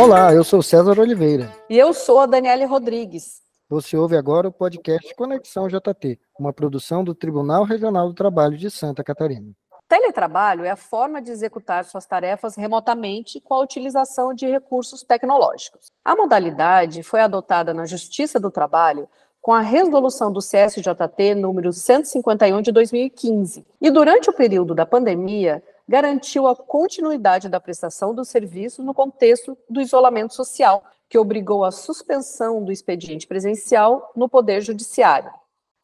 Olá, eu sou César Oliveira. E eu sou a Daniele Rodrigues. Você ouve agora o podcast Conexão JT, uma produção do Tribunal Regional do Trabalho de Santa Catarina. Teletrabalho é a forma de executar suas tarefas remotamente com a utilização de recursos tecnológicos. A modalidade foi adotada na Justiça do Trabalho com a resolução do CSJT número 151 de 2015. E durante o período da pandemia, garantiu a continuidade da prestação do serviço no contexto do isolamento social, que obrigou à suspensão do expediente presencial no Poder Judiciário.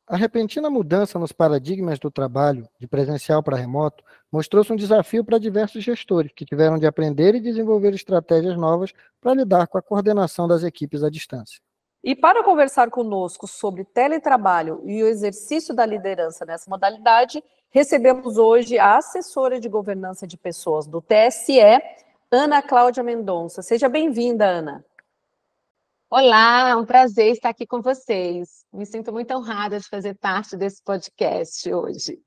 A repentina mudança nos paradigmas do trabalho, de presencial para remoto, mostrou-se um desafio para diversos gestores, que tiveram de aprender e desenvolver estratégias novas para lidar com a coordenação das equipes à distância. E para conversar conosco sobre teletrabalho e o exercício da liderança nessa modalidade, recebemos hoje a assessora de governança de pessoas do TSE, Ana Cláudia Mendonça. Seja bem-vinda, Ana. Olá, é um prazer estar aqui com vocês. Me sinto muito honrada de fazer parte desse podcast hoje.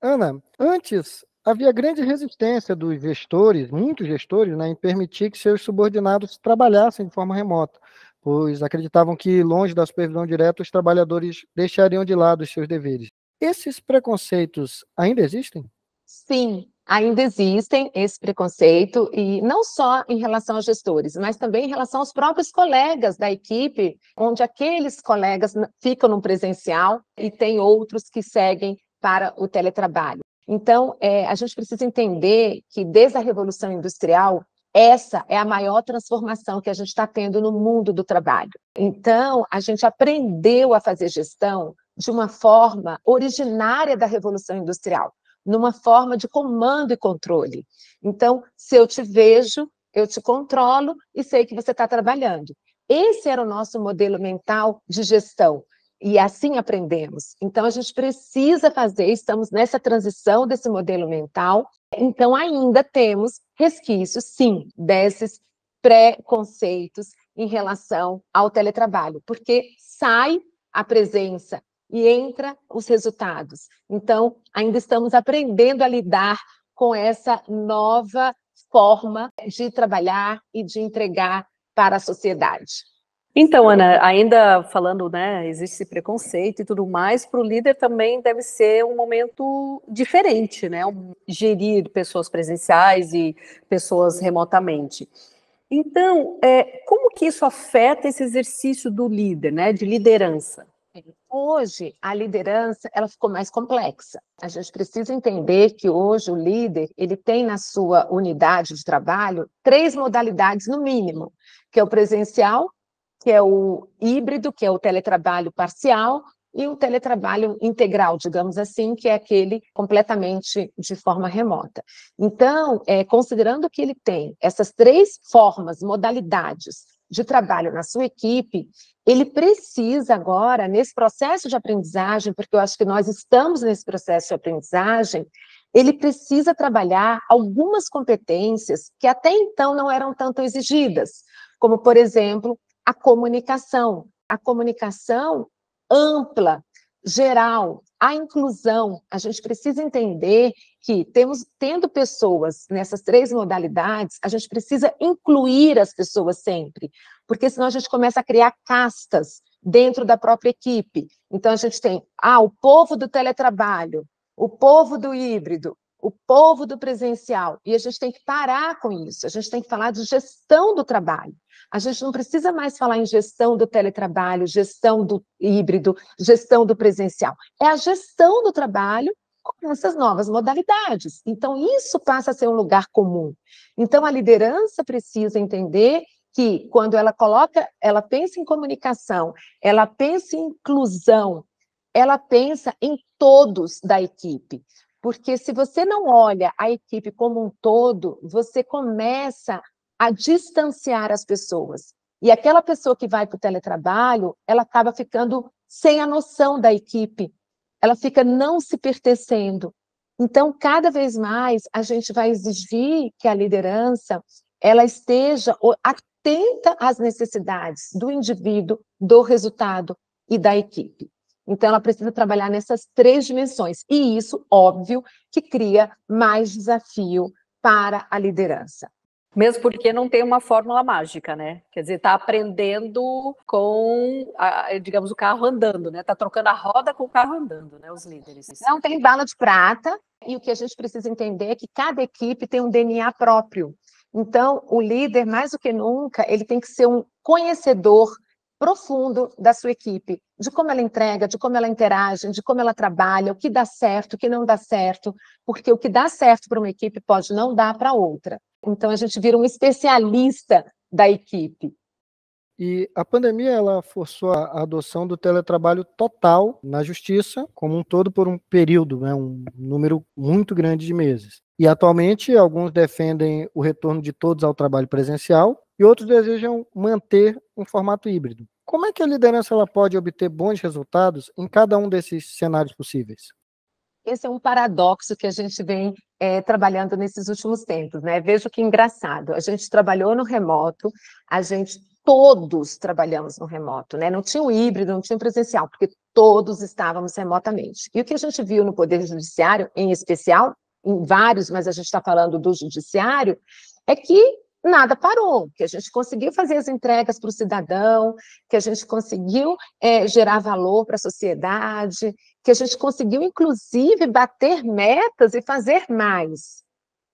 Ana, antes havia grande resistência dos gestores, muitos gestores, né, em permitir que seus subordinados trabalhassem de forma remota pois acreditavam que, longe da supervisão direta, os trabalhadores deixariam de lado os seus deveres. Esses preconceitos ainda existem? Sim, ainda existem esse preconceito, e não só em relação aos gestores, mas também em relação aos próprios colegas da equipe, onde aqueles colegas ficam no presencial e tem outros que seguem para o teletrabalho. Então, é, a gente precisa entender que desde a Revolução Industrial, essa é a maior transformação que a gente está tendo no mundo do trabalho. Então, a gente aprendeu a fazer gestão de uma forma originária da Revolução Industrial, numa forma de comando e controle. Então, se eu te vejo, eu te controlo e sei que você está trabalhando. Esse era o nosso modelo mental de gestão. E assim aprendemos. Então, a gente precisa fazer, estamos nessa transição desse modelo mental então, ainda temos resquícios, sim, desses preconceitos em relação ao teletrabalho, porque sai a presença e entra os resultados. Então, ainda estamos aprendendo a lidar com essa nova forma de trabalhar e de entregar para a sociedade. Então, Ana, ainda falando, né, existe esse preconceito e tudo mais, para o líder também deve ser um momento diferente, né, gerir pessoas presenciais e pessoas remotamente. Então, é, como que isso afeta esse exercício do líder, né, de liderança? Hoje, a liderança ela ficou mais complexa. A gente precisa entender que hoje o líder ele tem na sua unidade de trabalho três modalidades no mínimo, que é o presencial, que é o híbrido, que é o teletrabalho parcial, e o teletrabalho integral, digamos assim, que é aquele completamente de forma remota. Então, é, considerando que ele tem essas três formas, modalidades de trabalho na sua equipe, ele precisa agora, nesse processo de aprendizagem, porque eu acho que nós estamos nesse processo de aprendizagem, ele precisa trabalhar algumas competências que até então não eram tanto exigidas, como, por exemplo, a comunicação. A comunicação ampla, geral, a inclusão. A gente precisa entender que temos, tendo pessoas nessas três modalidades, a gente precisa incluir as pessoas sempre, porque senão a gente começa a criar castas dentro da própria equipe. Então a gente tem, ah, o povo do teletrabalho, o povo do híbrido, o povo do presencial. E a gente tem que parar com isso. A gente tem que falar de gestão do trabalho. A gente não precisa mais falar em gestão do teletrabalho, gestão do híbrido, gestão do presencial. É a gestão do trabalho com essas novas modalidades. Então, isso passa a ser um lugar comum. Então, a liderança precisa entender que quando ela coloca, ela pensa em comunicação, ela pensa em inclusão, ela pensa em todos da equipe. Porque se você não olha a equipe como um todo, você começa a distanciar as pessoas. E aquela pessoa que vai para o teletrabalho, ela acaba ficando sem a noção da equipe, ela fica não se pertencendo. Então, cada vez mais, a gente vai exigir que a liderança ela esteja atenta às necessidades do indivíduo, do resultado e da equipe. Então, ela precisa trabalhar nessas três dimensões. E isso, óbvio, que cria mais desafio para a liderança. Mesmo porque não tem uma fórmula mágica, né? Quer dizer, está aprendendo com, a, digamos, o carro andando, né? Está trocando a roda com o carro andando, né? Os líderes. Não tem bala de prata, e o que a gente precisa entender é que cada equipe tem um DNA próprio. Então, o líder, mais do que nunca, ele tem que ser um conhecedor profundo da sua equipe, de como ela entrega, de como ela interage, de como ela trabalha, o que dá certo, o que não dá certo, porque o que dá certo para uma equipe pode não dar para outra. Então a gente vira um especialista da equipe. E a pandemia ela forçou a adoção do teletrabalho total na justiça, como um todo, por um período, né, um número muito grande de meses. E atualmente alguns defendem o retorno de todos ao trabalho presencial e outros desejam manter um formato híbrido. Como é que a liderança ela pode obter bons resultados em cada um desses cenários possíveis? Esse é um paradoxo que a gente vem é, trabalhando nesses últimos tempos, né? Veja que engraçado. A gente trabalhou no remoto, a gente todos trabalhamos no remoto, né? Não tinha o híbrido, não tinha o presencial, porque todos estávamos remotamente. E o que a gente viu no Poder Judiciário, em especial, em vários, mas a gente está falando do Judiciário, é que nada parou, que a gente conseguiu fazer as entregas para o cidadão, que a gente conseguiu é, gerar valor para a sociedade, que a gente conseguiu, inclusive, bater metas e fazer mais.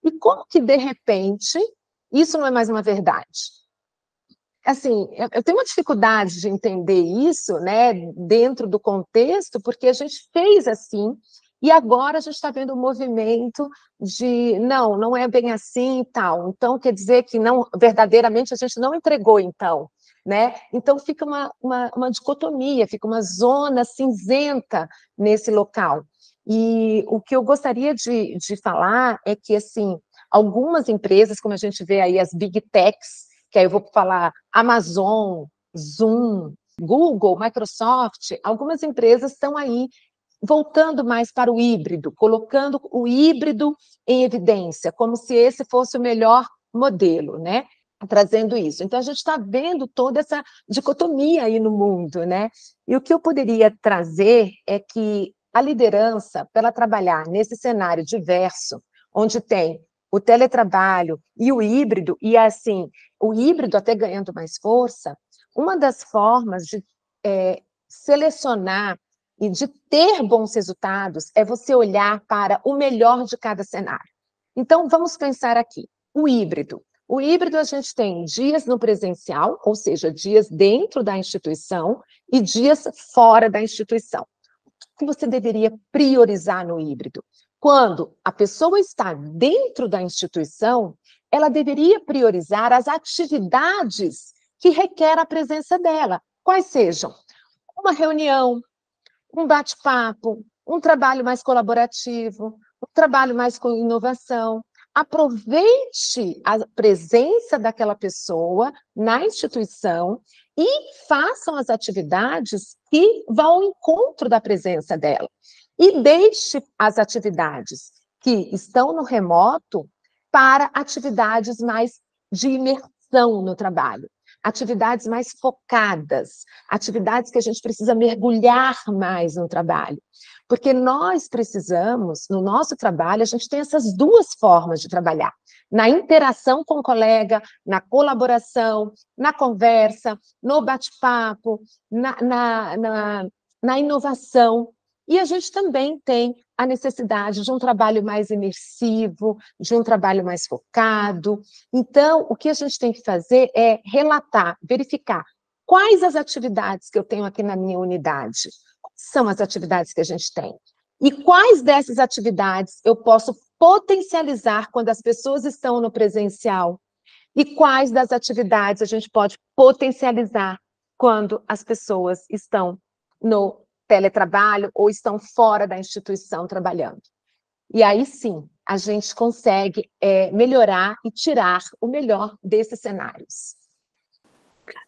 E como que, de repente, isso não é mais uma verdade? Assim, eu tenho uma dificuldade de entender isso, né, dentro do contexto, porque a gente fez assim, e agora a gente está vendo um movimento de não, não é bem assim e tal. Então, quer dizer que não verdadeiramente a gente não entregou, então. Né? Então fica uma, uma, uma dicotomia, fica uma zona cinzenta nesse local. E o que eu gostaria de, de falar é que, assim, algumas empresas, como a gente vê aí, as big techs, que aí eu vou falar Amazon, Zoom, Google, Microsoft, algumas empresas estão aí voltando mais para o híbrido, colocando o híbrido em evidência, como se esse fosse o melhor modelo, né? Trazendo isso. Então, a gente está vendo toda essa dicotomia aí no mundo, né? E o que eu poderia trazer é que a liderança, para trabalhar nesse cenário diverso, onde tem o teletrabalho e o híbrido, e assim, o híbrido até ganhando mais força, uma das formas de é, selecionar e de ter bons resultados é você olhar para o melhor de cada cenário. Então, vamos pensar aqui, o híbrido. O híbrido a gente tem dias no presencial, ou seja, dias dentro da instituição e dias fora da instituição. O que você deveria priorizar no híbrido? Quando a pessoa está dentro da instituição, ela deveria priorizar as atividades que requer a presença dela, quais sejam uma reunião, um bate-papo, um trabalho mais colaborativo, um trabalho mais com inovação. Aproveite a presença daquela pessoa na instituição e façam as atividades que vão ao encontro da presença dela. E deixe as atividades que estão no remoto para atividades mais de imersão no trabalho atividades mais focadas, atividades que a gente precisa mergulhar mais no trabalho. Porque nós precisamos, no nosso trabalho, a gente tem essas duas formas de trabalhar. Na interação com o colega, na colaboração, na conversa, no bate-papo, na, na, na, na inovação. E a gente também tem a necessidade de um trabalho mais imersivo, de um trabalho mais focado. Então, o que a gente tem que fazer é relatar, verificar quais as atividades que eu tenho aqui na minha unidade, quais são as atividades que a gente tem, e quais dessas atividades eu posso potencializar quando as pessoas estão no presencial, e quais das atividades a gente pode potencializar quando as pessoas estão no teletrabalho ou estão fora da instituição trabalhando. E aí sim, a gente consegue é, melhorar e tirar o melhor desses cenários.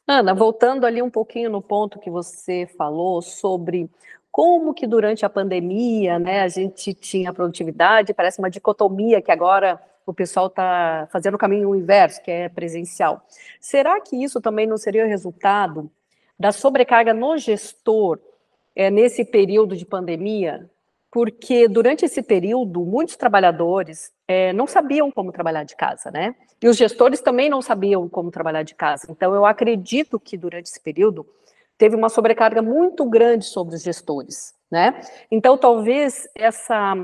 Ana, voltando ali um pouquinho no ponto que você falou sobre como que durante a pandemia, né, a gente tinha produtividade, parece uma dicotomia que agora o pessoal está fazendo o caminho inverso, que é presencial. Será que isso também não seria o resultado da sobrecarga no gestor é, nesse período de pandemia, porque durante esse período, muitos trabalhadores é, não sabiam como trabalhar de casa, né? E os gestores também não sabiam como trabalhar de casa. Então, eu acredito que durante esse período teve uma sobrecarga muito grande sobre os gestores, né? Então, talvez essa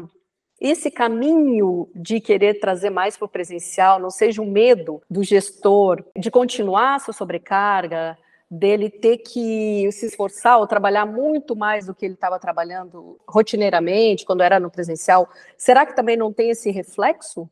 esse caminho de querer trazer mais para o presencial não seja um medo do gestor de continuar a sua sobrecarga, dele ter que se esforçar ou trabalhar muito mais do que ele estava trabalhando rotineiramente quando era no presencial, será que também não tem esse reflexo?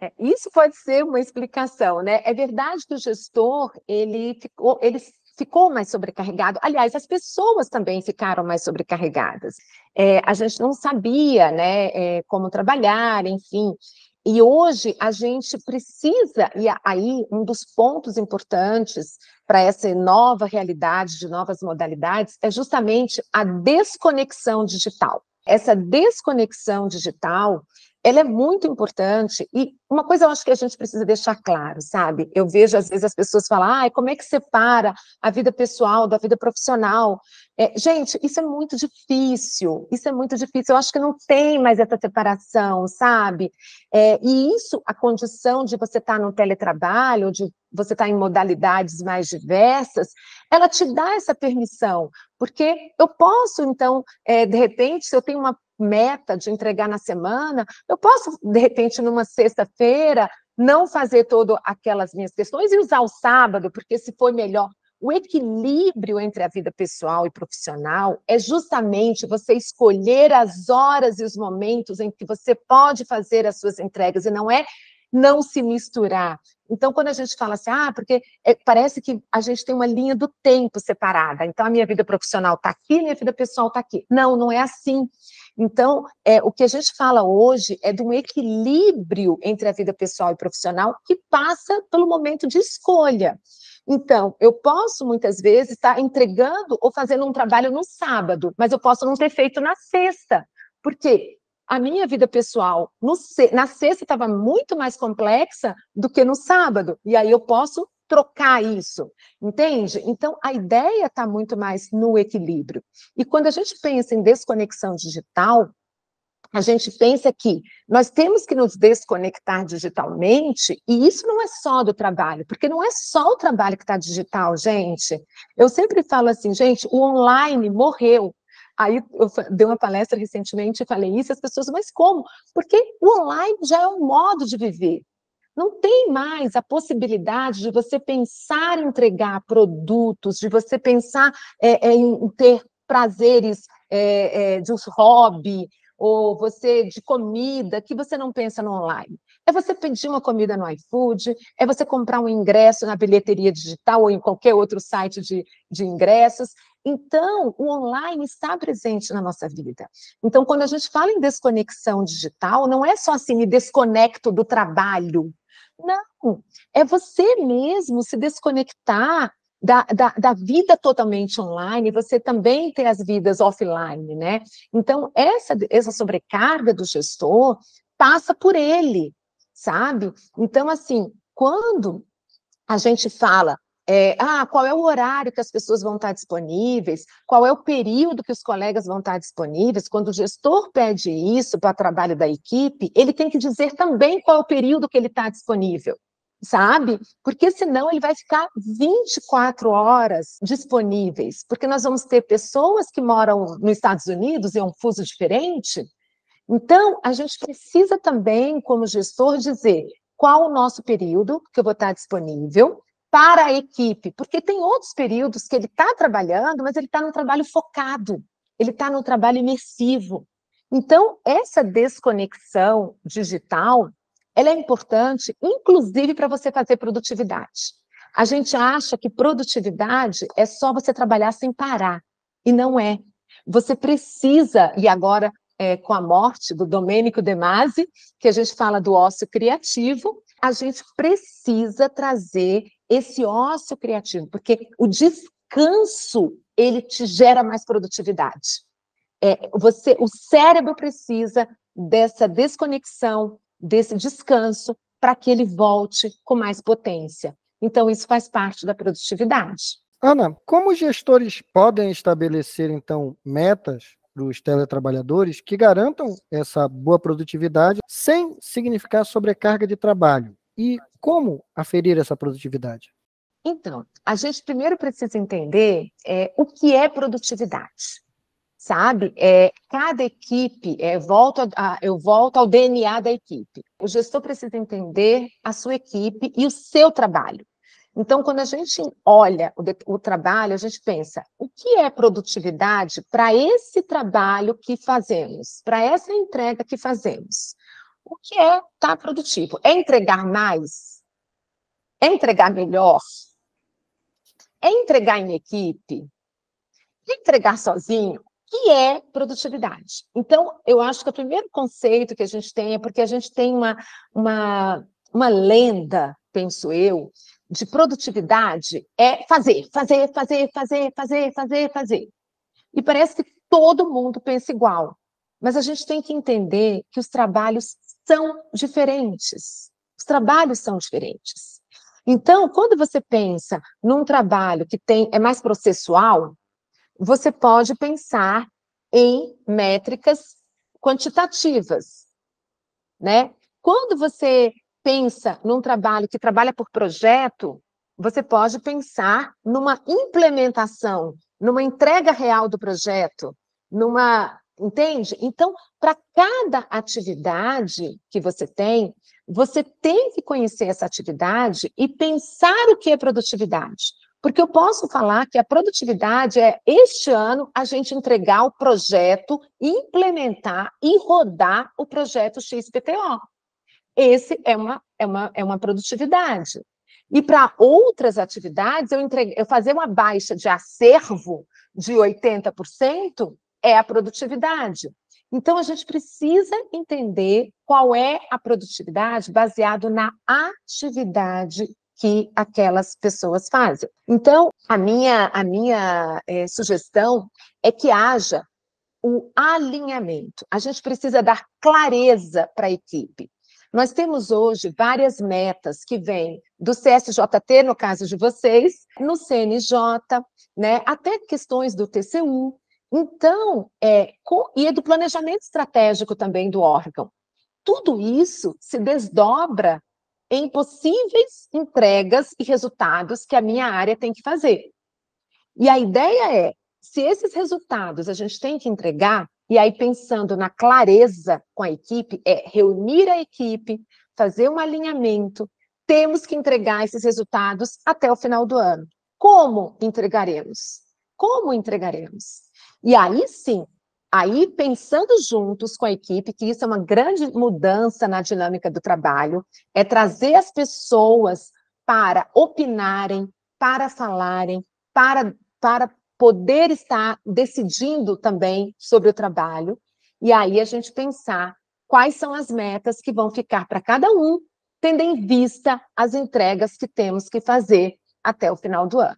É, isso pode ser uma explicação, né? É verdade que o gestor ele ficou, ele ficou mais sobrecarregado. Aliás, as pessoas também ficaram mais sobrecarregadas. É, a gente não sabia, né, é, como trabalhar, enfim. E hoje a gente precisa, e aí um dos pontos importantes para essa nova realidade de novas modalidades é justamente a desconexão digital. Essa desconexão digital, ela é muito importante e uma coisa eu acho que a gente precisa deixar claro, sabe? Eu vejo às vezes as pessoas falar, ah, como é que separa a vida pessoal da vida profissional? É, gente, isso é muito difícil, isso é muito difícil. Eu acho que não tem mais essa separação, sabe? É, e isso, a condição de você estar tá no teletrabalho, de você estar tá em modalidades mais diversas, ela te dá essa permissão, porque eu posso, então, é, de repente, se eu tenho uma meta de entregar na semana, eu posso, de repente, numa sexta-feira, não fazer todas aquelas minhas questões e usar o sábado, porque se for melhor. O equilíbrio entre a vida pessoal e profissional é justamente você escolher as horas e os momentos em que você pode fazer as suas entregas, e não é não se misturar. Então, quando a gente fala assim, ah, porque é, parece que a gente tem uma linha do tempo separada, então a minha vida profissional está aqui, minha vida pessoal está aqui. Não, não é assim. Então, é, o que a gente fala hoje é de um equilíbrio entre a vida pessoal e profissional que passa pelo momento de escolha. Então, eu posso muitas vezes estar entregando ou fazendo um trabalho no sábado, mas eu posso não ter feito na sexta. Por quê? a minha vida pessoal no, na sexta estava muito mais complexa do que no sábado. E aí eu posso trocar isso, entende? Então, a ideia está muito mais no equilíbrio. E quando a gente pensa em desconexão digital, a gente pensa que nós temos que nos desconectar digitalmente, e isso não é só do trabalho, porque não é só o trabalho que está digital, gente. Eu sempre falo assim, gente, o online morreu. Aí eu dei uma palestra recentemente e falei isso, as pessoas, mas como? Porque o online já é um modo de viver. Não tem mais a possibilidade de você pensar em entregar produtos, de você pensar é, é, em ter prazeres é, é de um hobby, ou você de comida, que você não pensa no online. É você pedir uma comida no iFood, é você comprar um ingresso na bilheteria digital ou em qualquer outro site de, de ingressos, então, o online está presente na nossa vida. Então, quando a gente fala em desconexão digital, não é só assim, me desconecto do trabalho. Não, é você mesmo se desconectar da, da, da, vida totalmente online, você também tem as vidas offline, né? Então, essa, essa sobrecarga do gestor passa por ele, sabe? Então, assim, quando a gente fala é, ah, qual é o horário que as pessoas vão estar disponíveis, qual é o período que os colegas vão estar disponíveis. Quando o gestor pede isso para o trabalho da equipe, ele tem que dizer também qual é o período que ele está disponível, sabe? Porque senão ele vai ficar 24 horas disponíveis, porque nós vamos ter pessoas que moram nos Estados Unidos, em um fuso diferente. Então, a gente precisa também, como gestor, dizer qual o nosso período que eu vou estar disponível, para a equipe, porque tem outros períodos que ele está trabalhando, mas ele está no trabalho focado, ele está no trabalho imersivo. Então, essa desconexão digital, ela é importante, inclusive para você fazer produtividade. A gente acha que produtividade é só você trabalhar sem parar, e não é. Você precisa, e agora é, com a morte do Domênico De Masi, que a gente fala do ócio criativo, a gente precisa trazer esse ócio criativo, porque o descanso ele te gera mais produtividade. É, você, o cérebro precisa dessa desconexão, desse descanso, para que ele volte com mais potência. Então, isso faz parte da produtividade. Ana, como gestores podem estabelecer, então, metas para os teletrabalhadores que garantam essa boa produtividade sem significar sobrecarga de trabalho? E como aferir essa produtividade? Então, a gente primeiro precisa entender é, o que é produtividade sabe? É, cada equipe, é, volto a, eu volto ao DNA da equipe. O gestor precisa entender a sua equipe e o seu trabalho. Então, quando a gente olha o, o trabalho, a gente pensa: o que é produtividade para esse trabalho que fazemos, para essa entrega que fazemos? O que é estar tá produtivo? É entregar mais? É entregar melhor? É entregar em equipe? É entregar sozinho? que é produtividade. Então, eu acho que o primeiro conceito que a gente tem é porque a gente tem uma, uma, uma lenda, penso eu, de produtividade é fazer, fazer, fazer, fazer, fazer, fazer, fazer. E parece que todo mundo pensa igual. Mas a gente tem que entender que os trabalhos são diferentes. Os trabalhos são diferentes. Então, quando você pensa num trabalho que tem é mais processual, você pode pensar em métricas quantitativas, né? Quando você pensa num trabalho que trabalha por projeto, você pode pensar numa implementação, numa entrega real do projeto, numa, entende? Então, para cada atividade que você tem, você tem que conhecer essa atividade e pensar o que é produtividade. Porque eu posso falar que a produtividade é, este ano, a gente entregar o projeto, implementar e rodar o projeto XPTO. Esse é uma, é uma, é uma produtividade. E para outras atividades, eu, entreguei, eu fazer uma baixa de acervo de 80% é a produtividade. Então, a gente precisa entender qual é a produtividade baseado na atividade que aquelas pessoas fazem. Então, a minha, a minha é, sugestão é que haja o alinhamento. A gente precisa dar clareza para a equipe. Nós temos hoje várias metas que vêm do CSJT, no caso de vocês, no CNJ, né, até questões do TCU. Então, é, com, e é do planejamento estratégico também do órgão. Tudo isso se desdobra em possíveis entregas e resultados que a minha área tem que fazer. E a ideia é, se esses resultados a gente tem que entregar, e aí pensando na clareza com a equipe, é reunir a equipe, fazer um alinhamento, temos que entregar esses resultados até o final do ano. Como entregaremos? Como entregaremos? E aí sim, Aí, pensando juntos com a equipe, que isso é uma grande mudança na dinâmica do trabalho, é trazer as pessoas para opinarem, para falarem, para, para poder estar decidindo também sobre o trabalho, e aí a gente pensar quais são as metas que vão ficar para cada um, tendo em vista as entregas que temos que fazer até o final do ano.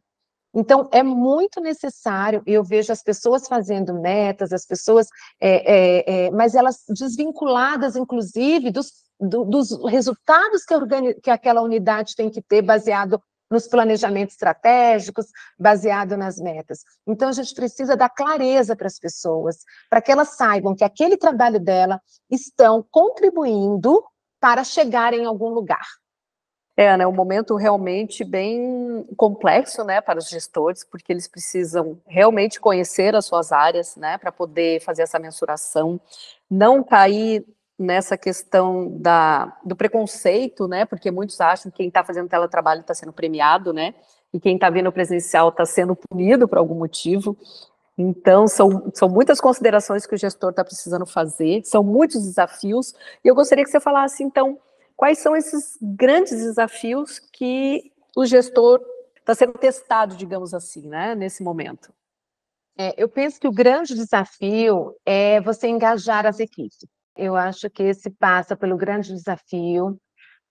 Então, é muito necessário, e eu vejo as pessoas fazendo metas, as pessoas, é, é, é, mas elas desvinculadas, inclusive, dos, do, dos resultados que, que aquela unidade tem que ter, baseado nos planejamentos estratégicos, baseado nas metas. Então, a gente precisa dar clareza para as pessoas, para que elas saibam que aquele trabalho dela estão contribuindo para chegar em algum lugar. É, né, um momento realmente bem complexo, né, para os gestores, porque eles precisam realmente conhecer as suas áreas, né, para poder fazer essa mensuração, não cair nessa questão da, do preconceito, né, porque muitos acham que quem está fazendo teletrabalho está sendo premiado, né, e quem está vindo presencial está sendo punido por algum motivo. Então, são, são muitas considerações que o gestor está precisando fazer, são muitos desafios, e eu gostaria que você falasse, então, Quais são esses grandes desafios que o gestor está sendo testado, digamos assim, né, nesse momento? É, eu penso que o grande desafio é você engajar as equipes. Eu acho que esse passa pelo grande desafio,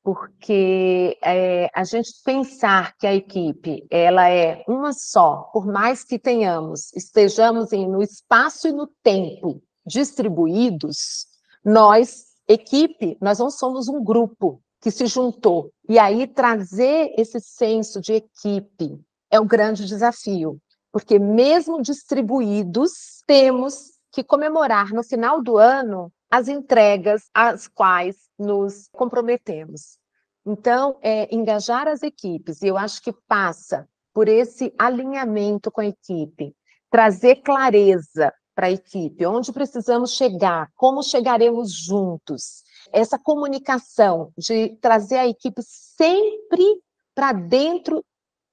porque é, a gente pensar que a equipe ela é uma só, por mais que tenhamos, estejamos em, no espaço e no tempo distribuídos, nós Equipe, nós não somos um grupo que se juntou. E aí trazer esse senso de equipe é o grande desafio, porque mesmo distribuídos, temos que comemorar no final do ano as entregas às quais nos comprometemos. Então, é, engajar as equipes, e eu acho que passa por esse alinhamento com a equipe, trazer clareza para a equipe, onde precisamos chegar, como chegaremos juntos. Essa comunicação de trazer a equipe sempre para dentro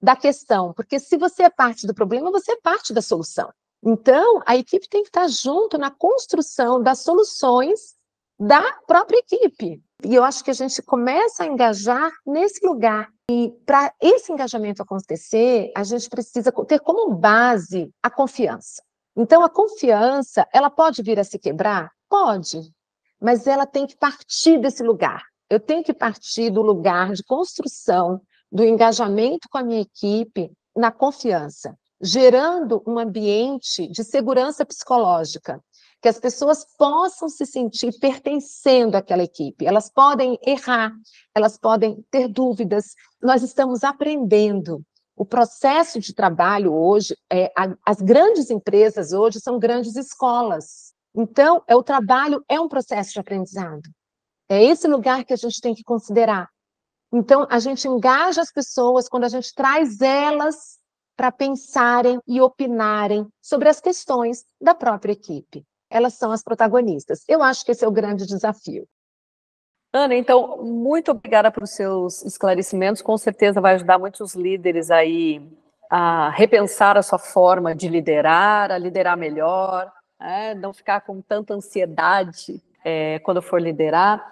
da questão, porque se você é parte do problema, você é parte da solução. Então, a equipe tem que estar junto na construção das soluções da própria equipe. E eu acho que a gente começa a engajar nesse lugar. E para esse engajamento acontecer, a gente precisa ter como base a confiança. Então, a confiança, ela pode vir a se quebrar? Pode, mas ela tem que partir desse lugar. Eu tenho que partir do lugar de construção, do engajamento com a minha equipe, na confiança, gerando um ambiente de segurança psicológica, que as pessoas possam se sentir pertencendo àquela equipe. Elas podem errar, elas podem ter dúvidas. Nós estamos aprendendo. O processo de trabalho hoje, é, as grandes empresas hoje são grandes escolas. Então, é, o trabalho é um processo de aprendizado. É esse lugar que a gente tem que considerar. Então, a gente engaja as pessoas quando a gente traz elas para pensarem e opinarem sobre as questões da própria equipe elas são as protagonistas. Eu acho que esse é o grande desafio. Ana, então, muito obrigada pelos seus esclarecimentos. Com certeza vai ajudar muitos líderes aí a repensar a sua forma de liderar, a liderar melhor, né? não ficar com tanta ansiedade é, quando for liderar.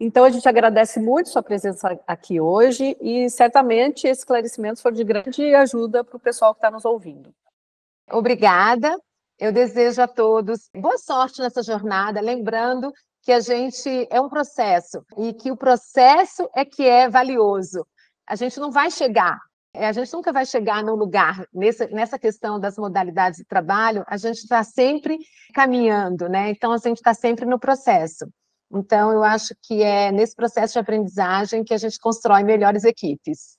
Então, a gente agradece muito sua presença aqui hoje e certamente esses esclarecimentos foram de grande ajuda para o pessoal que está nos ouvindo. Obrigada. Eu desejo a todos boa sorte nessa jornada, lembrando que a gente é um processo e que o processo é que é valioso. A gente não vai chegar, a gente nunca vai chegar num lugar nessa, nessa questão das modalidades de trabalho, a gente está sempre caminhando, né? Então a gente está sempre no processo. Então eu acho que é nesse processo de aprendizagem que a gente constrói melhores equipes.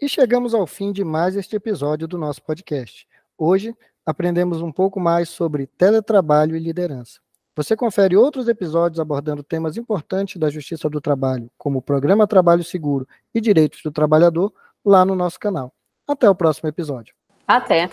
E chegamos ao fim de mais este episódio do nosso podcast. Hoje aprendemos um pouco mais sobre teletrabalho e liderança. Você confere outros episódios abordando temas importantes da Justiça do Trabalho, como o Programa Trabalho Seguro e Direitos do Trabalhador, lá no nosso canal. Até o próximo episódio. Até!